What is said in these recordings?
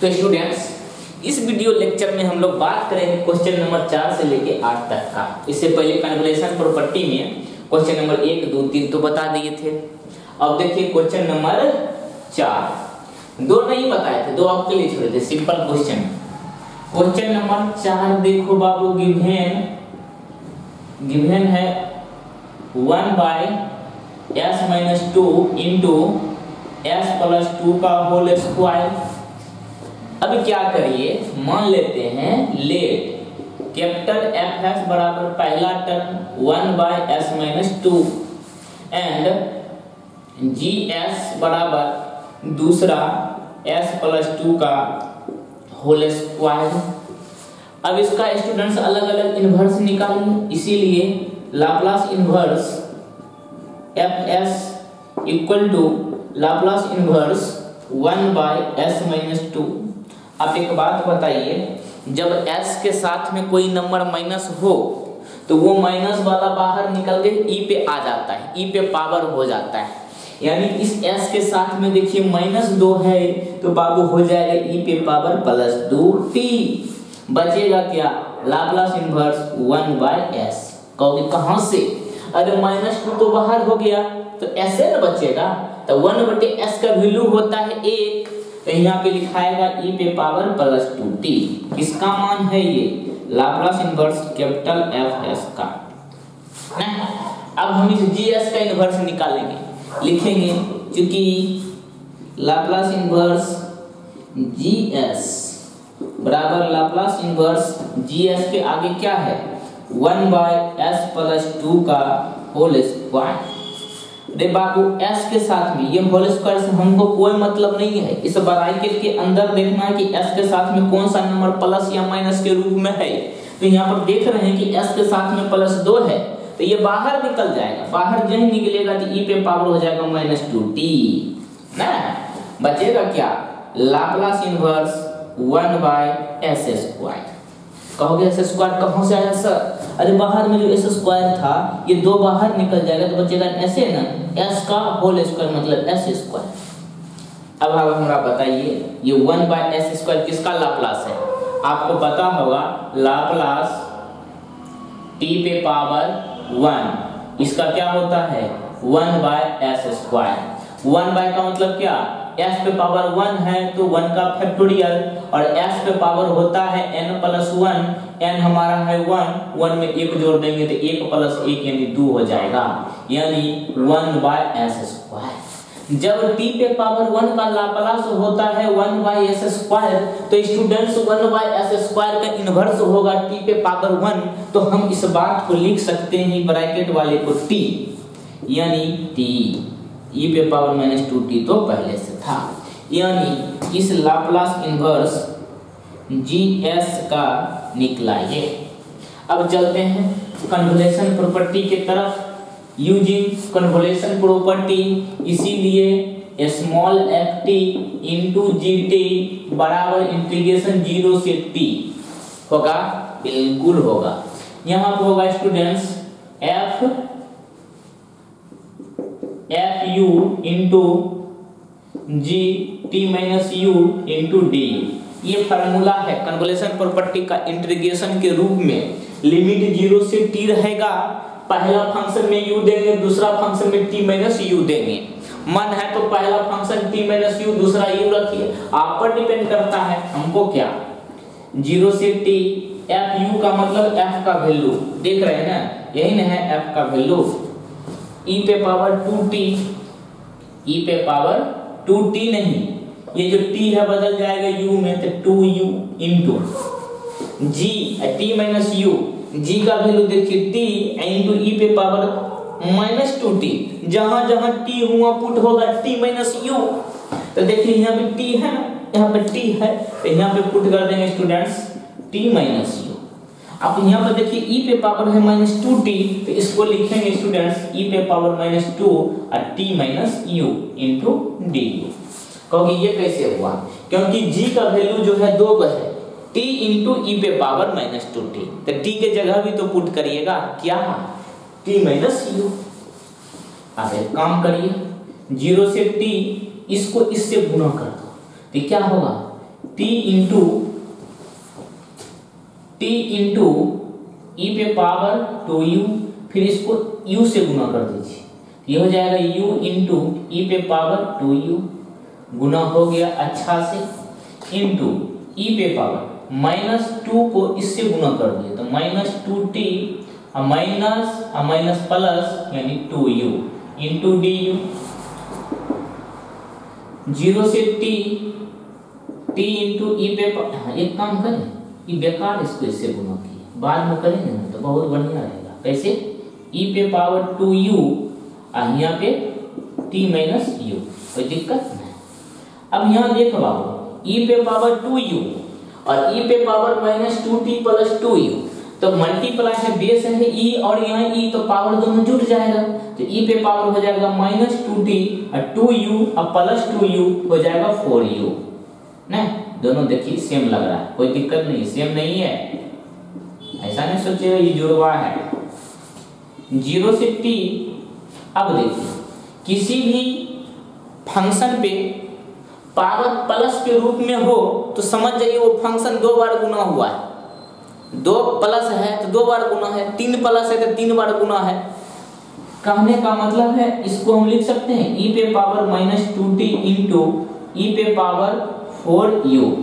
तो स्टूडेंट्स इस video lecture में हम लोग बात करेंगे क्वेश्चन नंबर चार से लेके आठ तक का। इससे पहले कन्वलेशन प्रॉपर्टी में क्वेश्चन नंबर एक, दो, तीन तो बता दिए थे। अब देखिए क्वेश्चन नंबर चार। दो नहीं बताए थे, दो आपके लिए छोड़े थे सिंपल क्वेश्चन क्वेश्चन नंबर चार देखो बाबू गिवेन गिवेन है one by S minus two into S plus two का होल स्क्वायर अब क्या करिए? मान लेते हैं लेट कैपिटल एफ़ एस बराबर पहला term one by S minus two and G S बराबर दूसरा एस प्लस टू का होल स्क्वायर अब इसका स्टूडेंट्स अलग अलग इन्वर्स निकालिए इसीलिए Laplace inverse F S equal to Laplace inverse one by S minus two आप एक बात बताइए, जब s के साथ में कोई नंबर माइनस हो तो वो माइनस वाला बाहर निकल के e पे आ जाता है e पे पावर हो जाता है। यानी इस s के साथ में देखिए माइनस दो है तो बाबू हो जाएगा e पे पावर प्लस दो t बचेगा क्या? Laplace inverse one by S कहोगे, कहाँ से? अरे माइनस टू तो बाहर हो गया तो ऐसे ना बचेगा। तो वन बटे एस का वैल्यू होता है एक। तो यहाँ पे लिखाएगा e पे पावर प्लस टू टी किसका मान है ये? Laplace inverse capital F S का। ना? अब हम इस जी एस का इनवर्स निकालेंगे। लिखेंगे क्योंकि लाप्लास इनवर्स जी एस बराबर लाप्लास इनवर्स जी एस के आगे क्या है? One by S plus two का होल स्क्वायर रे बाबू s के साथ में, ये होल स्क्वायर से हमको कोई मतलब नहीं है। इस ब्रैकेट के अंदर देखना है कि s के साथ में कौन सा नंबर प्लस या माइनस के रूप में है। तो यहाँ पर देख रहे हैं कि s के साथ में प्लस दो है। तो ये बाहर निकल जाएगा। बाहर जब निकलेगा तो ई पे पावर हो जाएगा माइनस टू टी ना? बचेगा क्या? Laplace inverse one by S square कहोगे एस स्क्वायर कहाँ से आया सर अरे बाहर में जो एस स्क्वायर था, ये दो बाहर निकल जाएगा तो बचेगा ऐसे ना? एस का होल स्क्वायर मतलब एस स्क्वायर अब अब हमरा बताइए, ये वन बाय एस स्क्वायर किसका लाप्लास है? आपको पता होगा लाप्लास टी पे पावर वन इसका क्या होता है? One by S square one by का मतलब क्या? एस पे पावर वन है तो वन का फैक्टोरियल और एस पे पावर होता है एन प्लस वन एन हमारा है वन वन में एक जोड़ देंगे तो एक प्लस एक यानी दो हो जाएगा। यानी वन बाय एस स्क्वायर जब t पे पावर वन का लाप्लास होता है वन बाय एस स्क्वायर तो students one by S square का इनवर्स होगा t पे पावर वन तो हम इस बात को लिख सकते हैं ब्रैकेट वाले को t यानी t e पे पावर माइनस टू टी तो पहले से। था। यानी इस लाप्लास इनवर्स जी एस का निकला ये अब चलते हैं कन्वोलेशन प्रॉपर्टी के तरफ़। यूजिंग कन्वोलेशन प्रॉपर्टी इसीलिए small F T into G T बराबर इंटीग्रेशन ज़ीरो से टी होगा, बिल्कुल होगा। यहाँ पर होगा students F F U into G T minus U into D ये फार्मूला है कन्वोलेशन प्रॉपर्टी का इंटीग्रेशन के रूप में। लिमिट ज़ीरो से टी रहेगा। पहला फ़ंक्शन में यू देंगे, दूसरा फ़ंक्शन में टी माइनस यू देंगे। मन है तो पहला फ़ंक्शन टी माइनस यू दूसरा यू रखिए। आप पर डिपेंड करता है, हमको क्या? ज़ीरो से टी एफ़ यू का मतलब एफ़ का वैल्यू देख रहे हैं ना? यही ना है एफ़ का वैल्यू ई पे पावर टू टी ई पे पावर टू टी नहीं, ये जो टी है बदल जाएगा यू में तो two U into G T minus U G का वैल्यू देखिए टी इंटू ई पे पावर माइनस टू टी जहाँ जहाँ टी हुआ पुट होगा टी माइनस यू तो देखिए, यहाँ पे टी है यहाँ पे टी है तो यहाँ पे पुट कर देंगे स्टूडेंट्स टी माइनस यू अब यहाँ पर देखिए e पे पावर है माइनस टू टी तो इसको लिखेंगे स्टूडेंट्स e पे पावर माइनस टू और t minus U into D U कहोगे ये कैसे हुआ? क्योंकि g का वैल्यू जो है दो है। t इंटू ई पे पावर माइनस टू टी तो t के जगह भी तो पुट करिएगा। क्या? t माइनस यू अब एक काम करिए। ज़ीरो से t, इसको इससे गुना कर दो। तो क्या होगा? T into T into E पे पावर टू यू फिर इसको u से गुना कर दीजिए। ये हो जाएगा u इंटू ई पे पावर टू यू गुना हो गया अच्छा से इंटू ई पे पावर माइनस टू को इससे गुना कर दिए तो minus two T minus minus plus यानी two U into D U zero से टी टी इंटू ई पे हाँ, एक काम करें। ये बेकार इसको इससे गुना किए बाद में करेंगे ना तो बहुत बढ़िया रहेगा। कैसे? ई पे पावर टू यू और यहाँ पे टी माइनस यू कोई दिक्कत नहीं। अब यहाँ देखो बाबू ई पे पावर टू यू और ई पे power minus two T plus two U तो मल्टीप्लाई है बेस है ई और यहाँ ई तो पावर दोनों जुट जाएगा। तो ई पे पावर हो जाएगा माइनस टू टी और टू यू और प्लस टू यू हो जाएगा फोर यू नहीं? दोनों देखिए सेम लग रहा है। कोई दिक्कत नहीं सेम नहीं है। ऐसा नहीं सोचिएगा ये जुड़वा है। ज़ीरो से टी अब देखिए, किसी भी फ़ंक्शन पे पावर प्लस के रूप में हो तो समझ जाइए वो फ़ंक्शन दो बार गुना हुआ है। दो प्लस है तो दो बार गुना है, तीन प्लस है तो तीन बार गुना है। कहने का मतलब है, इसको हम लिख सकते हैं ई पे power minus two T into e पे पावर फोर यू।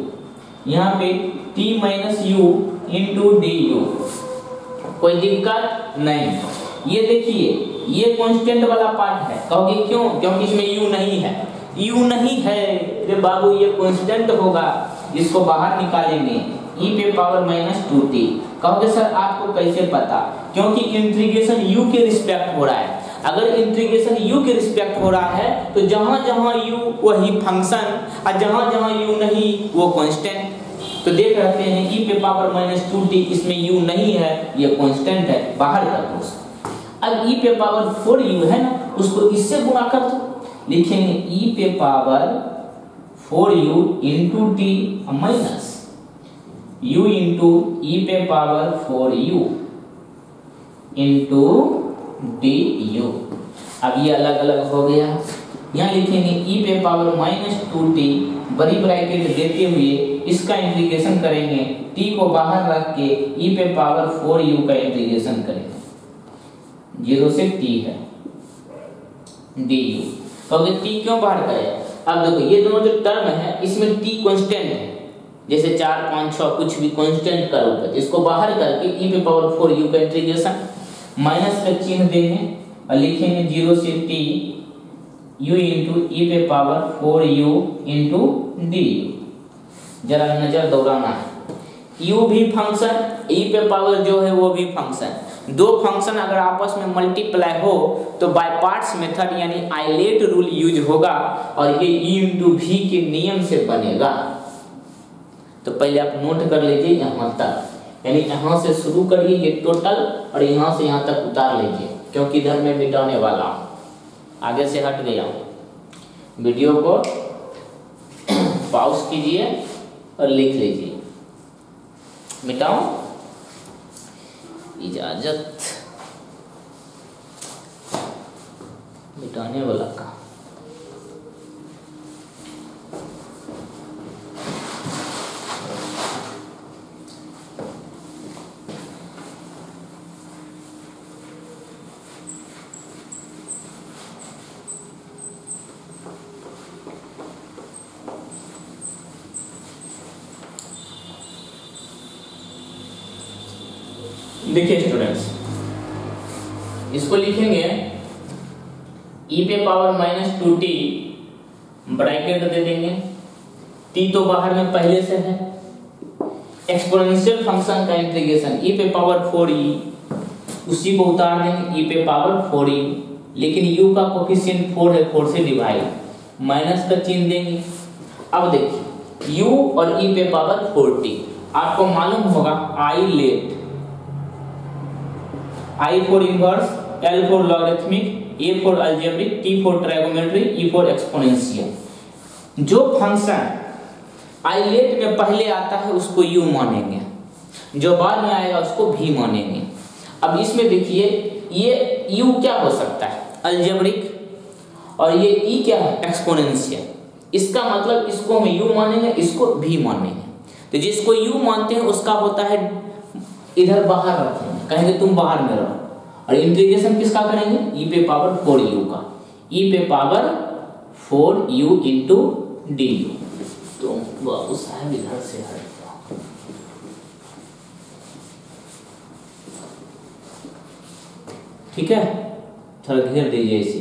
यहाँ पे T minus U into D U कोई दिक्कत नहीं। ये देखिए, ये कांस्टेंट वाला पार्ट है। कहोगे क्यों? क्योंकि इसमें यू नहीं है। यू नहीं है। रे बाबू, ये कांस्टेंट होगा। इसको बाहर निकालेंगे। ई पे पावर माइनस टू टी कहोगे, सर, आपको कैसे पता? क्योंकि इंट्रीगेशन यू के रिस्पेक्ट हो रहा है। अगर इंट्रीगेशन यू के रिस्पेक्ट हो रहा है तो जहाँ जहाँ यू वही फ़ंक्शन और जहाँ जहाँ यू नहीं, वो कांस्टेंट तो देख रहते हैं ई पे पावर माइनस टू टी इसमें यू नहीं है, ये कांस्टेंट है, बाहर कर दो अब ई पे पावर फोर यू है ना, उसको इससे गुणा कर दो। लिखेंगे ई पे power four U into T minus u into e पे power four U into D U अब ये अलग अलग हो गया। यहाँ लिखेंगे ई पे पावर माइनस टू टी बड़ी ब्रैकेट देते हुए इसका इंटीग्रेशन करेंगे। टी को बाहर रख के ई पे पावर फोर यू का इंटीग्रेशन करेंगे ज़ीरो से टी है। डी यू तो टी क्यों बाहर करें? अब देखो, ये दोनों जो टर्म है, इसमें टी कॉन्स्टेंट है। जैसे चार, पाँच छः कुछ भी कांस्टेंट का इसको बाहर करके ई पे पावर फोर यू का इंटीग्रेशन माइनस का चिन्ह देंगे और लिखेंगे ज़ीरो से टी यू इंटू ई पे power four U into D जरा नज़र दौड़ाना है। यू भी फ़ंक्शन ई पे पावर जो है वो भी फ़ंक्शन दो फ़ंक्शन अगर आपस में मल्टीप्लाई हो तो बाय पार्ट्स मेथड यानी आइलेट रूल यूज़ होगा और ये ई इंटू भी के नियम से बनेगा। तो पहले आप नोट कर लीजिए यहाँ तक। यानी यहाँ से शुरू करिए ये टोटल और यहाँ से यहाँ तक उतार लीजिए, क्योंकि इधर मैं मिटाने वाला आगे से हट गया वीडियो को पाउस कीजिए और लिख लीजिए। मिटाऊं? इजाज़त। मिटाने वाला का देखिए स्टूडेंट्स इसको लिखेंगे ई पे power minus two T bracket दे देंगे। टी तो बाहर में पहले से है। एक्सपोनेंशियल फ़ंक्शन का इंटीग्रेशन ई पे पावर फोर ई उसी को उतार देंगे ई पे पावर फोर ई लेकिन यू का कोफिशिएंट फोर है फोर से डिवाइड माइनस का चिन्ह देंगे। अब देखिए यू और ई पे पावर फोर टी आपको मालूम होगा ILATE I for inverse, L for logarithmic, A for algebraic, T for trigonometry, E for exponential. जो फ़ंक्शन आइलेट में पहले आता है उसको u मानेंगे। जो बाद में आएगा उसको v मानेंगे। अब इसमें देखिए ये u क्या हो सकता है? अल्जेब्रिक और ये e क्या है? एक्सपोनेंशियल इसका मतलब इसको हम यू मानेंगे इसको भी मानेंगे। तो जिसको यू मानते हैं उसका होता है इधर बाहर रखेंगे कहेंगे तुम बाहर में रहो। और इंटीग्रेशन किसका करेंगे? ई e पे पावर फोर यू का। ई e पे power four U into D U तो बाबू साहब इधर से हट ठीक है? थोड़ा घेर दीजिए इसे।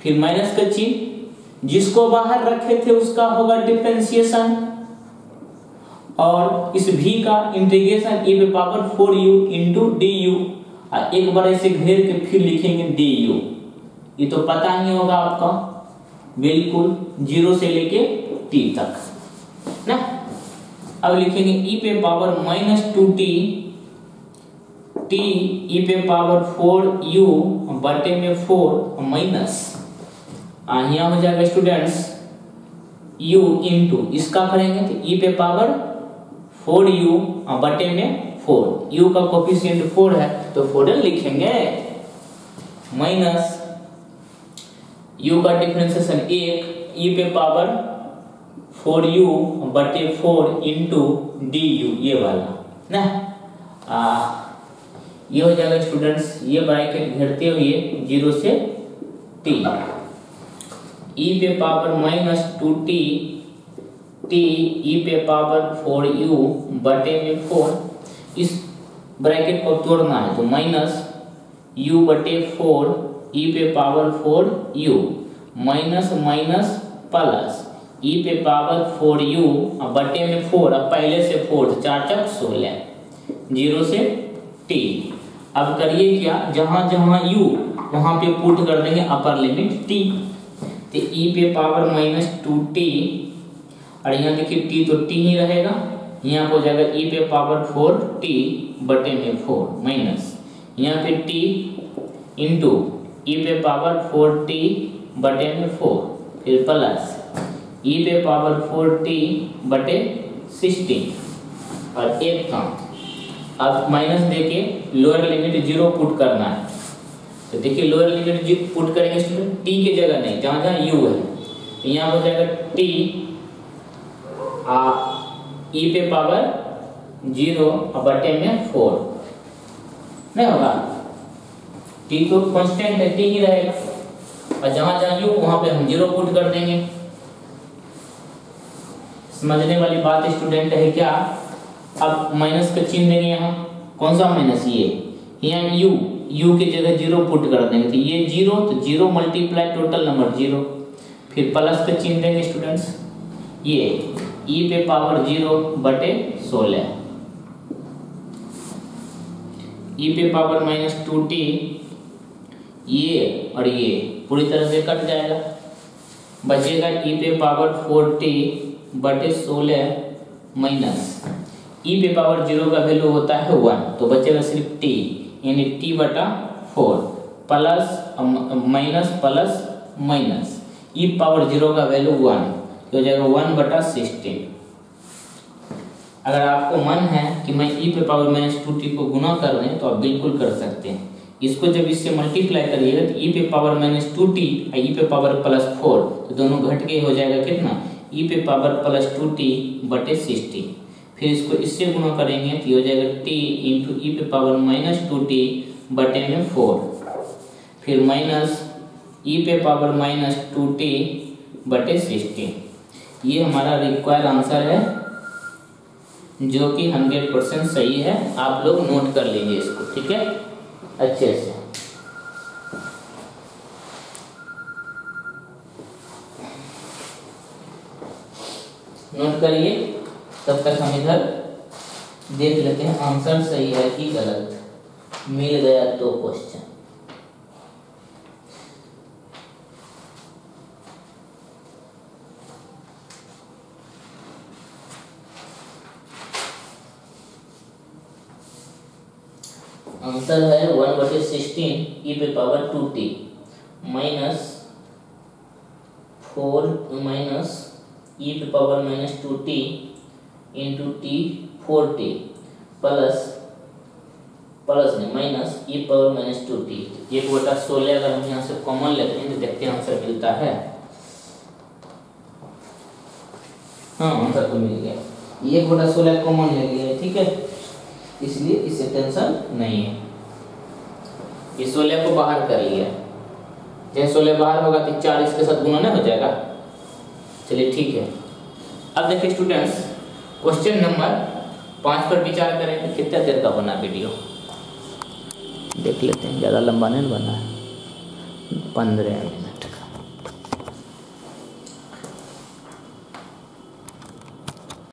फिर माइनस का चिन्ह, जिसको बाहर रखे थे उसका होगा डिफ्रेंसिएशन और इस v का इंटीग्रेशन e पे power four U into D U एक बार ऐसे घेर के फिर लिखेंगे डी यू ये तो पता नहीं होगा आपका। बिल्कुल ज़ीरो से लेके टी तक, ना? अब लिखेंगे e पे power minus two T T e पे पावर फोर यू बटे में फोर माइनस यहाँ हो जाएगा स्टूडेंट्स u इंटू इसका करेंगे तो ई पे पावर फोर यू बटे में फोर। यू का कोफिशियंट फोर है तो फोर लिखेंगे। माइनस यू का डिफ्रेंसिएशन एक ई पे पावर फोर यू बटे फोर इंटू डी यू ये वाला ना? आ, ये हो जाएगा स्टूडेंट्स ये ब्रैकेट घेरते हुए ज़ीरो से टी ई पे power minus two T T e पे पावर फोर यू बटे में फोर इस ब्रैकेट को तोड़ना है तो माइनस यू बटे फोर ई पे power four U minus minus plus e पे पावर फोर यू बटे में फोर अब पहले से फोर चार चक सोलह ज़ीरो से टी अब करिए क्या? जहाँ जहाँ यू वहाँ पे पुट कर देंगे अपर लिमिट टी तो ई पे पावर माइनस टू टी और यहाँ देखिए टी तो टी ही रहेगा। यहाँ हो जाएगा ई e पे पावर फोर टी बटे में फोर माइनस यहाँ पे टी इंटू ई पे पावर फोर टी बटे में फोर फिर प्लस ई e पे पावर फोर टी बटे सिक्सटीन और एक काम, अब माइनस देके लोअर लिमिट ज़ीरो पुट करना है। तो देखिए लोअर लिमिट पुट करेंगे स्टूडेंट टी की जगह नहीं, जहाँ जहाँ यू है। तो यहाँ हो जाएगा टी ई पे पावर ज़ीरो बटे में फोर नहीं होगा? टी तो कांस्टेंट है टी ही रहेगा। और जहाँ यू वहाँ पे हम ज़ीरो पुट कर देंगे। समझने वाली बात स्टूडेंट है क्या? अब माइनस का चिन्ह देंगे यहाँ। कौन सा माइनस ये। यहाँ यू यू की जगह ज़ीरो पुट कर देंगे। तो ये ज़ीरो तो zero multiply total number zero फिर प्लस का चिन्ह देंगे स्टूडेंट्स ये। ई पे पावर ज़ीरो बटे सोलह। ई पे पावर माइनस टू टी ये और ये पूरी तरह से कट जाएगा। बचेगा ई पे पावर फोर टी बटे सोलह माइनस ई पे पावर ज़ीरो का वैल्यू होता है वन तो बचेगा सिर्फ़ टी यानी टी बटा four plus minus plus minus e power zero का वैल्यू वन तो हो जाएगा वन बटा सिक्सटीन। अगर आपको मन है कि मैं ई पे पावर माइनस टू टी को गुना कर रहे हैं तो आप बिल्कुल कर सकते हैं। इसको जब इससे मल्टीप्लाई करिएगा तो ई पे पावर माइनस टू टी और ई पे पावर प्लस फोर तो दोनों घट के हो जाएगा कितना? ई पे पावर प्लस टू टी बटे सिक्सटी फिर इसको इससे गुना करेंगे तो हो जाएगा टी इंटू ई पे पावर माइनस टू टी बटे में फोर फिर माइनस ई पे पावर माइनस टू टी बटे सिक्सटी ये हमारा रिक्वायर्ड आंसर है, जो कि हंड्रेड परसेंट सही है। आप लोग नोट कर लीजिए इसको, ठीक है? अच्छे से। नोट करिए, तब तक हम इधर देख लेते हैं आंसर सही है कि गलत। मिल गया तो क्वेश्चन आंसर है वन बटे सिक्सटीन ई पे power two T minus four minus e पे power minus two T into T four T plus plus में minus e power minus two T एक बटा सोलह अगर हम यहाँ से कॉमन लेते हैं तो देखते हैं आंसर मिलता है। हाँ आंसर तो मिल गया। एक बटा सोलह कॉमन ले लिया, ठीक है? इसलिए इससे टेंशन नहीं है। ये सोलह को बाहर कर लिया। जैसे सोलह बाहर होगा तो चार इसके साथ गुना नहीं हो जाएगा। चलिए ठीक है। अब देखिए स्टूडेंट्स क्वेश्चन नंबर पाँच पर विचार करेंगे, कितना देर का बना वीडियो देख लेते हैं, ज़्यादा लंबा नहीं बना है। पंद्रह मिनट।